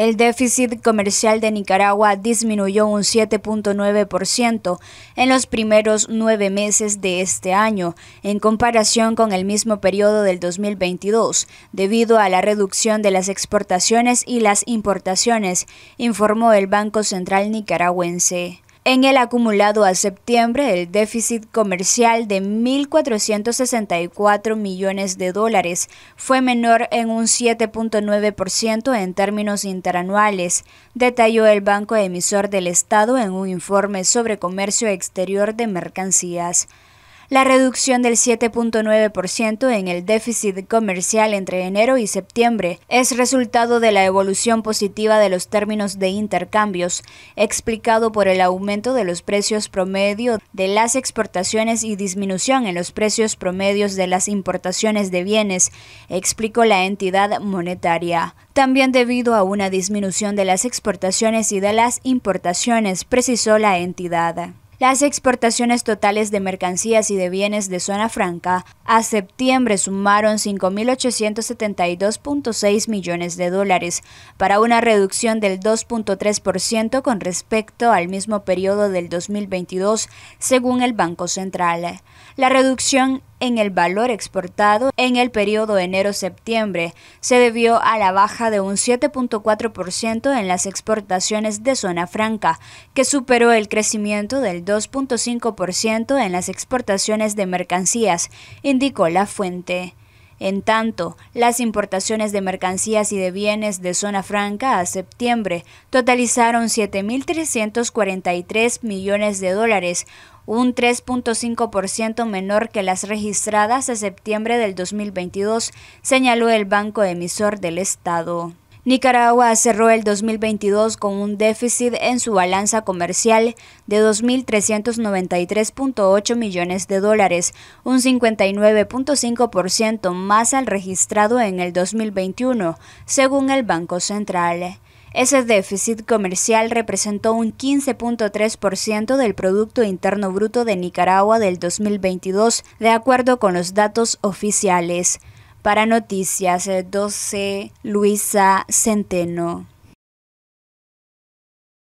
El déficit comercial de Nicaragua disminuyó un 7.9% en los primeros nueve meses de este año, en comparación con el mismo periodo del 2022, debido a la reducción de las exportaciones y las importaciones, informó el Banco Central nicaragüense. En el acumulado a septiembre, el déficit comercial de 1.464 millones de dólares fue menor en un 7.9% en términos interanuales, detalló el Banco Emisor del Estado en un informe sobre comercio exterior de mercancías. La reducción del 7.9% en el déficit comercial entre enero y septiembre es resultado de la evolución positiva de los términos de intercambios, explicado por el aumento de los precios promedio de las exportaciones y disminución en los precios promedios de las importaciones de bienes, explicó la entidad monetaria. También debido a una disminución de las exportaciones y de las importaciones, precisó la entidad. Las exportaciones totales de mercancías y de bienes de zona franca a septiembre sumaron 5.872.6 millones de dólares, para una reducción del 2.3% con respecto al mismo periodo del 2022, según el Banco Central. La reducción en el valor exportado en el periodo enero-septiembre se debió a la baja de un 7.4% en las exportaciones de zona franca, que superó el crecimiento del 2.5% en las exportaciones de mercancías, indicó la fuente. En tanto, las importaciones de mercancías y de bienes de zona franca a septiembre totalizaron 7.343 millones de dólares, un 3.5% menor que las registradas a septiembre del 2022, señaló el Banco Emisor del Estado. Nicaragua cerró el 2022 con un déficit en su balanza comercial de 2.393.8 millones de dólares, un 59.5% más al registrado en el 2021, según el Banco Central. Ese déficit comercial representó un 15.3% del Producto Interno Bruto de Nicaragua del 2022, de acuerdo con los datos oficiales. Para Noticias 12, Luisa Centeno.